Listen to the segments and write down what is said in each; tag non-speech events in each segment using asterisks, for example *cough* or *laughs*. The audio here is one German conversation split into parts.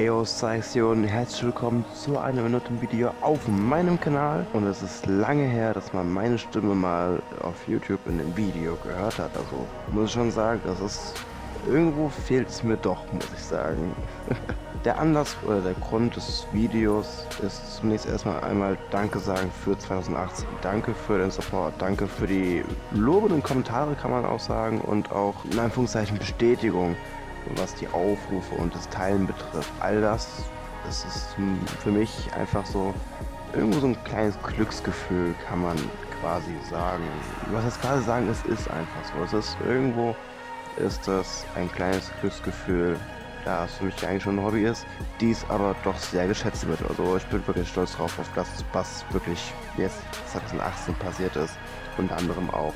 Ayo Station, herzlich willkommen zu einem neuen Video auf meinem Kanal. Und es ist lange her, dass man meine Stimme mal auf YouTube in einem Video gehört hat, also muss ich schon sagen, das ist irgendwo fehlt es mir doch, muss ich sagen. *laughs* der Anlass oder der Grund des Videos ist zunächst erstmal einmal Danke sagen für 2018. Danke für den Support, danke für die lobenden Kommentare kann man auch sagen. Und auch in Anführungszeichen Bestätigung was die Aufrufe und das Teilen betrifft. All das, das ist für mich einfach so irgendwo so ein kleines Glücksgefühl, kann man quasi sagen. Was jetzt quasi sagen, es ist einfach so. Es ist irgendwo ist das ein kleines Glücksgefühl, da es für mich eigentlich schon ein Hobby ist, dies aber doch sehr geschätzt wird. Also ich bin wirklich stolz drauf, auf das, was wirklich jetzt 2018 passiert ist. Unter anderem auch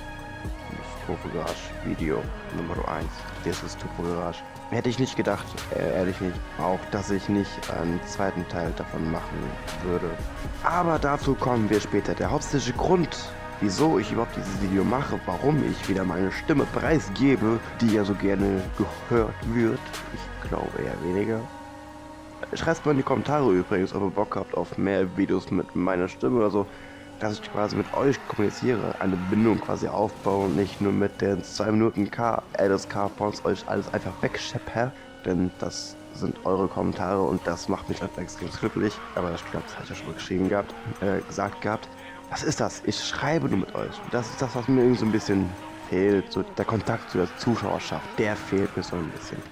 das Tofu Garage Video Nummer 1. Das Tofu Garage. Hätte ich nicht gedacht, äh, ehrlich nicht. Auch, dass ich nicht einen zweiten Teil davon machen würde. Aber dazu kommen wir später. Der hauptsächliche Grund, wieso ich überhaupt dieses Video mache, warum ich wieder meine Stimme preisgebe, die ja so gerne gehört wird. Ich glaube eher weniger. Schreibt mal in die Kommentare übrigens, ob ihr Bock habt auf mehr Videos mit meiner Stimme oder so dass ich quasi mit euch kommuniziere, eine Bindung quasi aufbauen, nicht nur mit den 2 Minuten K, LSK Points euch alles einfach wegschepper, denn das sind eure Kommentare und das macht mich einfach extrem glücklich. Aber das das habe ich ja schon mal geschrieben gehabt, äh, gesagt gehabt. Was ist das? Ich schreibe nur mit euch. Das ist das, was mir irgendwie so ein bisschen fehlt. So der Kontakt zu der Zuschauerschaft, der fehlt mir so ein bisschen.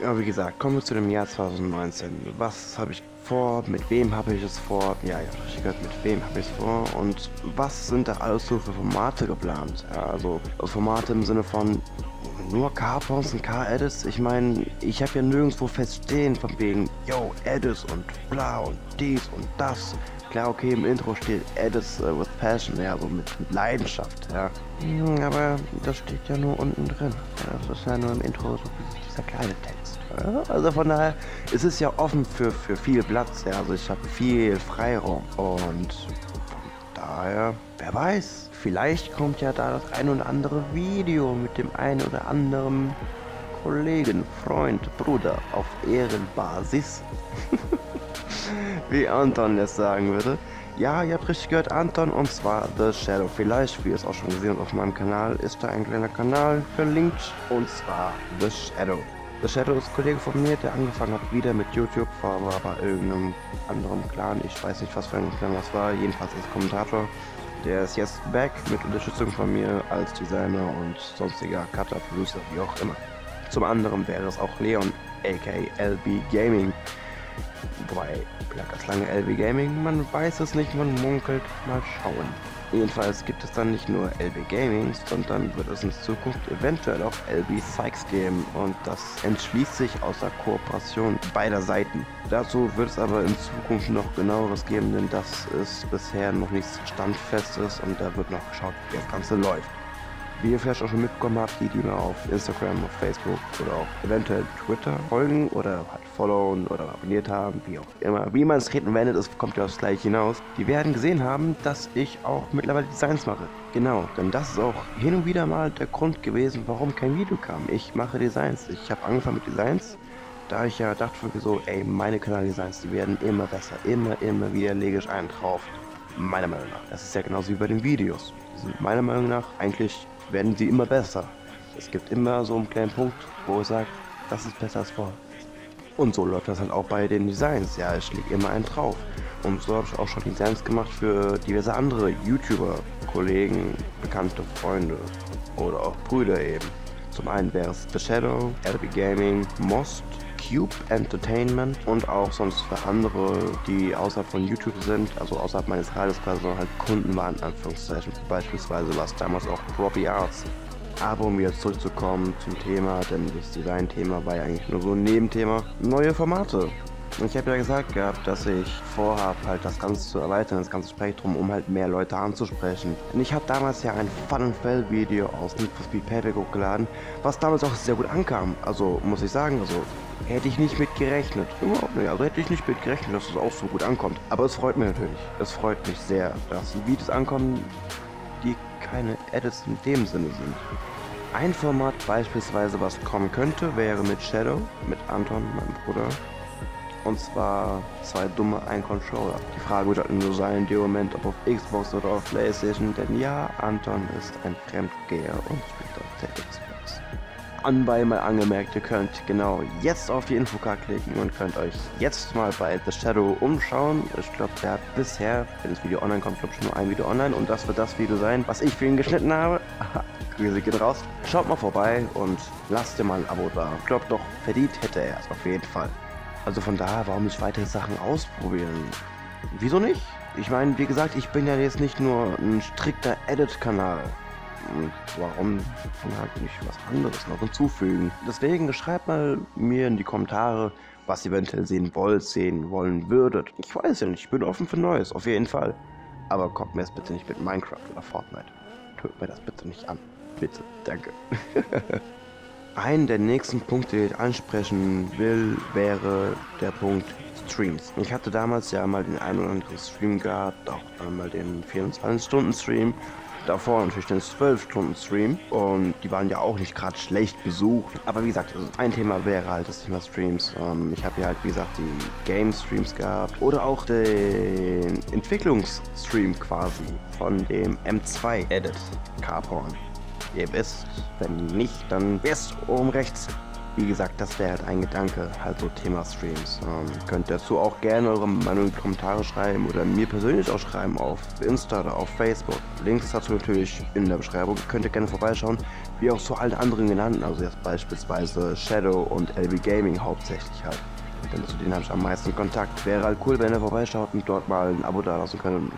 Ja, wie gesagt, kommen wir zu dem Jahr 2019. Was habe ich vor, mit wem habe ich es vor, ja, ja, ich gehört, mit wem habe ich es vor und was sind da alles so für Formate geplant? Ja, also Formate im Sinne von nur Carpons und Car-Edits. Ich meine, ich habe ja nirgendwo feststehen von wegen, yo, Edits und bla und dies und das. Klar, okay, im Intro steht Edits uh, with Passion, ja, so mit, mit Leidenschaft, ja. Hm, aber das steht ja nur unten drin. Das ist ja nur im Intro so dieser kleine Text. Also von daher ist es ja offen für, für viel Platz. Ja? Also ich habe viel Freiraum. Und von daher, wer weiß, vielleicht kommt ja da das ein oder andere Video mit dem einen oder anderen Kollegen, Freund, Bruder auf Ehrenbasis. *laughs* Wie Anton es sagen würde. Ja, ihr habt richtig gehört, Anton, und zwar The Shadow. Vielleicht, wie ihr es auch schon gesehen habt auf meinem Kanal, ist da ein kleiner Kanal verlinkt, und zwar The Shadow. The Shadow ist ein Kollege von mir, der angefangen hat wieder mit YouTube, war aber bei irgendeinem anderen Clan, ich weiß nicht, was für ein Clan das war, jedenfalls als Kommentator. Der ist jetzt back mit Unterstützung von mir als Designer und sonstiger Cutter, Producer, wie auch immer. Zum anderen wäre es auch Leon, aka LB Gaming. Wobei, lag das lange LB Gaming, man weiß es nicht, man munkelt, mal schauen. Jedenfalls gibt es dann nicht nur LB Gaming, sondern wird es in Zukunft eventuell auch LB Sykes geben und das entschließt sich aus der Kooperation beider Seiten. Dazu wird es aber in Zukunft noch genaueres geben, denn das ist bisher noch nichts Standfestes und da wird noch geschaut, wie das Ganze läuft. Wie ihr vielleicht auch schon mitbekommen habt, die, die mir auf Instagram, auf Facebook oder auch eventuell Twitter folgen oder halt followen oder abonniert haben, wie auch immer. Wie man es reden wendet, es kommt ja aufs gleiche hinaus. Die werden gesehen haben, dass ich auch mittlerweile Designs mache. Genau, denn das ist auch hin und wieder mal der Grund gewesen, warum kein Video kam. Ich mache Designs. Ich habe angefangen mit Designs, da ich ja dachte so, ey, meine Kanaldesigns, die werden immer besser. Immer, immer wieder lege ich einen drauf. Meiner Meinung nach. Das ist ja genauso wie bei den Videos. Die sind meiner Meinung nach eigentlich werden sie immer besser. Es gibt immer so einen kleinen Punkt, wo ich sage, das ist besser als vorher. Und so läuft das halt auch bei den Designs. Ja, ich lege immer einen drauf. Und so habe ich auch schon Designs gemacht für diverse andere YouTuber, Kollegen, bekannte Freunde oder auch Brüder eben. Zum einen wäre es The Shadow, LB Gaming, Most, Cube Entertainment und auch sonst für andere, die außerhalb von YouTube sind, also außerhalb meines Radios quasi, sondern halt Kunden waren, Anführungszeichen. Beispielsweise war es damals auch Robbie Arts. Aber um jetzt zurückzukommen zum Thema, denn das Design-Thema war ja eigentlich nur so ein Nebenthema. Neue Formate. Und ich habe ja gesagt gehabt, dass ich vorhabe, halt das Ganze zu erweitern, das ganze Spektrum, um halt mehr Leute anzusprechen. Und ich habe damals ja ein Fun and Fell Video aus Need for Speed Payback hochgeladen, was damals auch sehr gut ankam. Also muss ich sagen, also hätte ich nicht mit gerechnet. Überhaupt nicht. Also hätte ich nicht mit gerechnet, dass es auch so gut ankommt. Aber es freut mich natürlich. Es freut mich sehr, dass die Videos ankommen, die keine Edits in dem Sinne sind. Ein Format beispielsweise, was kommen könnte, wäre mit Shadow, mit Anton, meinem Bruder, Und zwar zwei dumme, ein Controller. Die Frage wird halt nur sein, in dem Moment, ob auf Xbox oder auf Playstation. Denn ja, Anton ist ein Fremdgeher und spielt auf der Xbox. Anbei mal angemerkt, ihr könnt genau jetzt auf die Infokarte klicken und könnt euch jetzt mal bei The Shadow umschauen. Ich glaube, der hat bisher, wenn das Video online kommt, glaube ich nur ein Video online und das wird das Video sein, was ich für ihn geschnitten habe. *laughs* Grüße geht raus. Schaut mal vorbei und lasst dir mal ein Abo da. Ich glaube doch, verdient hätte er es auf jeden Fall. Also von daher, warum nicht weitere Sachen ausprobieren? Wieso nicht? Ich meine, wie gesagt, ich bin ja jetzt nicht nur ein strikter Edit-Kanal. Warum dann halt nicht was anderes noch hinzufügen? Deswegen schreibt mal mir in die Kommentare, was ihr eventuell sehen wollt, sehen wollen würdet. Ich weiß ja nicht, ich bin offen für Neues, auf jeden Fall. Aber kommt mir jetzt bitte nicht mit Minecraft oder Fortnite. Tut mir das bitte nicht an. Bitte, danke. *laughs* Einen der nächsten Punkte, die ich ansprechen will, wäre der Punkt Streams. Ich hatte damals ja mal den einen oder anderen Stream gehabt, auch einmal den 24-Stunden-Stream. Davor natürlich den 12-Stunden-Stream und die waren ja auch nicht gerade schlecht besucht. Aber wie gesagt, also ein Thema wäre halt das Thema Streams. Ähm, ich habe ja halt, wie gesagt, die Game-Streams gehabt oder auch den Entwicklungsstream quasi von dem M2-Edit Carporn ihr wisst. Wenn nicht, dann wär's oben rechts. Wie gesagt, das wäre halt ein Gedanke, halt so Thema Streams. Ähm, könnt dazu auch gerne eure Meinung in die Kommentare schreiben oder mir persönlich auch schreiben auf Insta oder auf Facebook. Links dazu natürlich in der Beschreibung. Könnt ihr gerne vorbeischauen, wie auch so alle anderen genannten, also jetzt beispielsweise Shadow und LB Gaming hauptsächlich halt denn zu denen habe ich am meisten Kontakt. Wäre halt cool, wenn ihr vorbeischaut und dort mal ein Abo da lassen könnt und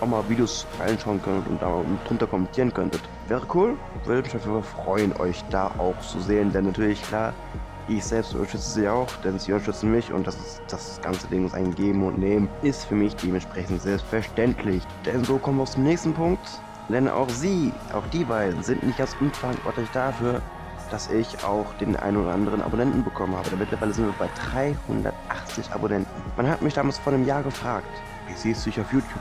auch mal Videos reinschauen könnt und da drunter kommentieren könntet. Wäre cool, würde mich Fall freuen, euch da auch zu sehen, denn natürlich, klar, ich selbst unterstütze sie auch, denn sie unterstützen mich und das ist das ganze Ding ist ein Geben und Nehmen, ist für mich dementsprechend selbstverständlich. Denn so kommen wir zum nächsten Punkt. Denn auch sie, auch die beiden, sind nicht ganz unverantwortlich dafür, dass ich auch den einen oder anderen Abonnenten bekommen habe. Denn mittlerweile sind wir bei 380 Abonnenten. Man hat mich damals vor einem Jahr gefragt, wie siehst du dich auf YouTube?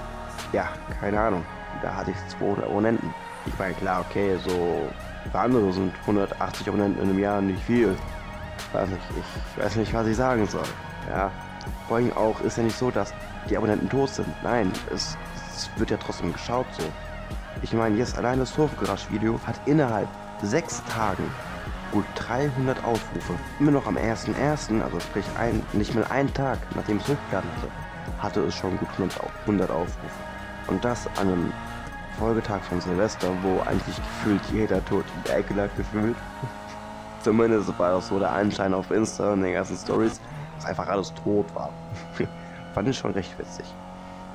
Ja, keine Ahnung. Da hatte ich 200 Abonnenten. Ich meine, klar, okay, so für andere sind 180 Abonnenten in einem Jahr nicht viel. Weiß nicht, ich weiß nicht, was ich sagen soll. Ja, vor allem auch ist ja nicht so, dass die Abonnenten tot sind. Nein, es, es wird ja trotzdem geschaut so. Ich meine, jetzt allein das Hofgarage-Video hat innerhalb sechs Tagen gut 300 Aufrufe. Immer noch am 1.1., also sprich ein, nicht mal einen Tag, nachdem es hochgeladen hatte, hatte es schon gut 100 Aufrufe. Und das an einem Folgetag von Silvester, wo eigentlich gefühlt jeder tot in der Ecke lag gefühlt. *laughs* Zumindest war das so der Anschein auf Insta und den ganzen Stories, dass einfach alles tot war. *laughs* Fand ich schon recht witzig.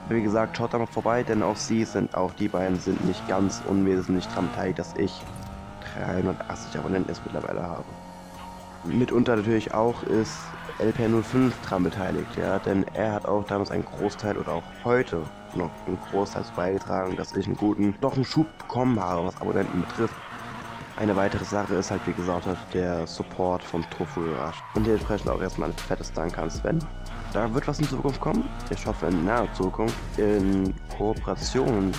Wie gesagt, schaut da mal vorbei, denn auch sie sind, auch die beiden sind nicht ganz unwesentlich daran beteiligt, dass ich 380 Abonnenten jetzt mittlerweile habe. Mitunter natürlich auch ist LPR05 dran beteiligt, ja, denn er hat auch damals einen Großteil oder auch heute noch einen Großteil beigetragen, dass ich einen guten, doch einen Schub bekommen habe, was Abonnenten betrifft. Eine weitere Sache ist halt, wie gesagt, der Support vom Tofu Garage. Und dementsprechend auch erstmal ein fettes Dank an Sven. Da wird was in Zukunft kommen. Ich hoffe in naher Zukunft in Kooperation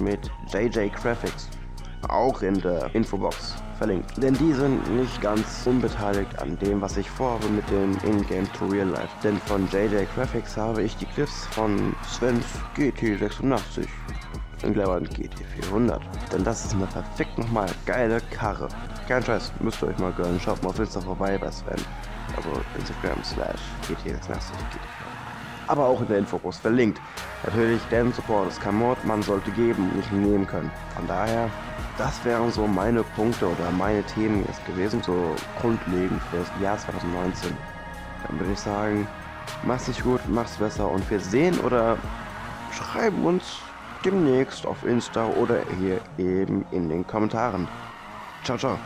mit JJ Graphics auch in der Infobox verlinkt. Denn die sind nicht ganz unbeteiligt an dem, was ich vorhabe mit dem In-Game to Real Life. Denn von JJ Graphics habe ich die Clips von Svens GT86 in Klammern GT400. Denn das ist eine verfickt nochmal geile Karre. Kein Scheiß, müsst ihr euch mal gönnen. Schaut mal auf Insta vorbei bei Sven. Also Instagram slash GT86 GT400 aber auch in der Infobox verlinkt. Natürlich, denn Support ist kein Mord, man sollte geben nicht nehmen können. Von daher, das wären so meine Punkte oder meine Themen jetzt gewesen, so grundlegend für das Jahr 2019. Dann würde ich sagen, mach's nicht gut, mach's besser und wir sehen oder schreiben uns demnächst auf Insta oder hier eben in den Kommentaren. Ciao, ciao.